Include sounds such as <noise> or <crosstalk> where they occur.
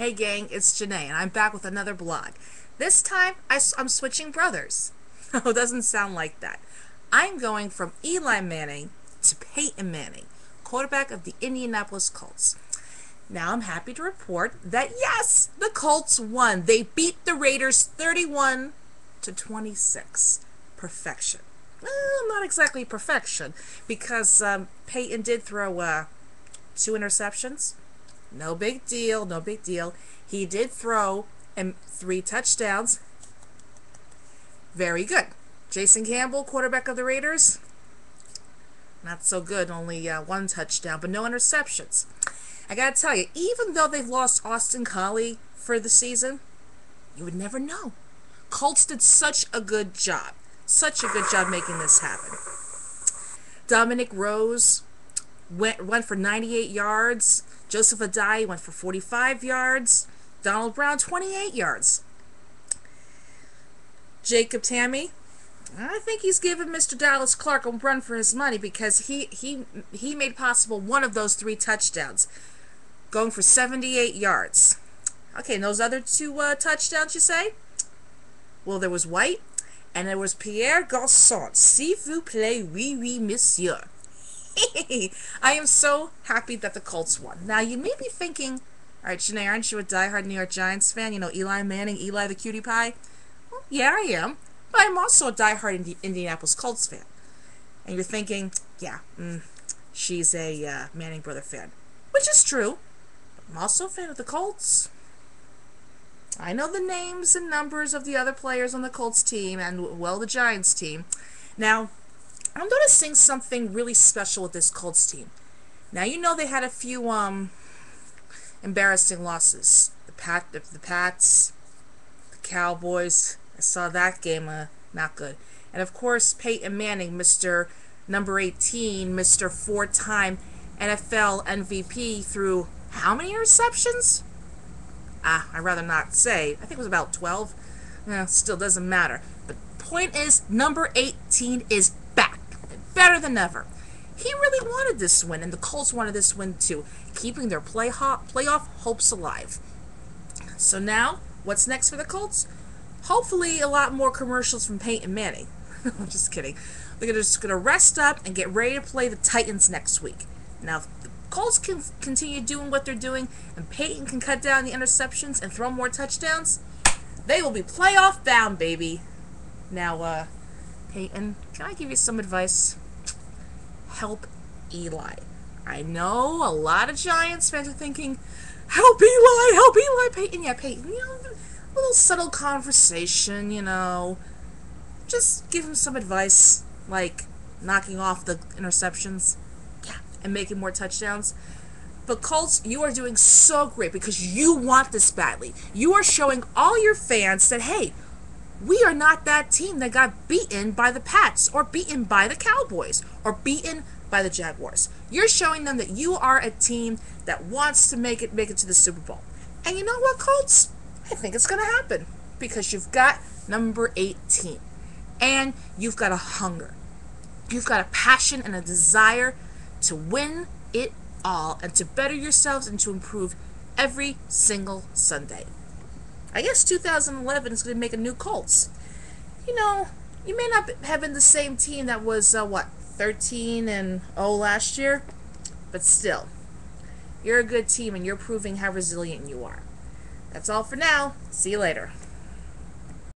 Hey gang, it's Janae, and I'm back with another blog. This time, I, am switching brothers. <laughs> Oh, it doesn't sound like that. I'm going from Eli Manning to Peyton Manning, quarterback of the Indianapolis Colts. Now I'm happy to report that yes, the Colts won. They beat the Raiders 31 to 26. Perfection. Well, not exactly perfection, because um, Peyton did throw uh, two interceptions. No big deal, no big deal. He did throw and three touchdowns. Very good. Jason Campbell, quarterback of the Raiders, not so good. Only uh, one touchdown, but no interceptions. I gotta tell you, even though they've lost Austin Collie for the season, you would never know. Colts did such a good job. Such a good job making this happen. Dominic Rhodes went, went for 98 yards. Joseph Addai went for 45 yards. Donald Brown, 28 yards. Jacob Tamme, I think he's given Mr. Dallas Clark a run for his money because he, he, he made possible one of those three touchdowns, going for 78 yards. Okay, and those other two uh, touchdowns, you say? Well, there was White, and there was Pierre Garçon. S'il vous plaît, oui, oui, monsieur. I am so happy that the Colts won. Now, you may be thinking, all right, Janae, aren't you a diehard New York Giants fan? You know, Eli Manning, Eli the cutie pie? Well, yeah, I am. But I'm also a diehard Indi Indianapolis Colts fan. And you're thinking, yeah, mm, she's a uh, Manning brother fan. Which is true. I'm also a fan of the Colts. I know the names and numbers of the other players on the Colts team and, well, the Giants team. Now, I'm noticing something really special with this Colts team. Now, you know they had a few um embarrassing losses. The Pat, the, the Pats, the Cowboys. I saw that game, uh, not good. And of course, Peyton Manning, Mr. Number 18, Mr. Four-time NFL MVP through how many interceptions? Ah, I'd rather not say. I think it was about 12. Eh, still doesn't matter. But point is, number 18 is. Better than ever. He really wanted this win, and the Colts wanted this win too, keeping their play ho- playoff hopes alive. So now, what's next for the Colts? Hopefully, a lot more commercials from Peyton Manning. <laughs> I'm just kidding. They're just going to rest up and get ready to play the Titans next week. Now, if the Colts can continue doing what they're doing, and Peyton can cut down the interceptions and throw more touchdowns, they will be playoff bound, baby. Now, uh, Peyton, can I give you some advice? Help Eli. I know a lot of Giants fans are thinking, help Eli, help Eli, Peyton. Yeah, Peyton, you know, a little subtle conversation, you know. Just give him some advice, like knocking off the interceptions and making more touchdowns. But Colts, you are doing so great because you want this badly. You are showing all your fans that, hey, we are not that team that got beaten by the Pats or beaten by the Cowboys or beaten by the Jaguars. You're showing them that you are a team that wants to make it make it to the Super Bowl. And you know what, Colts? I think it's going to happen because you've got number 18 and you've got a hunger. You've got a passion and a desire to win it all and to better yourselves and to improve every single Sunday. I guess 2011 is going to make a new Colts. You know, you may not have been the same team that was, uh, what, 13 and 0 last year, but still, you're a good team and you're proving how resilient you are. That's all for now. See you later.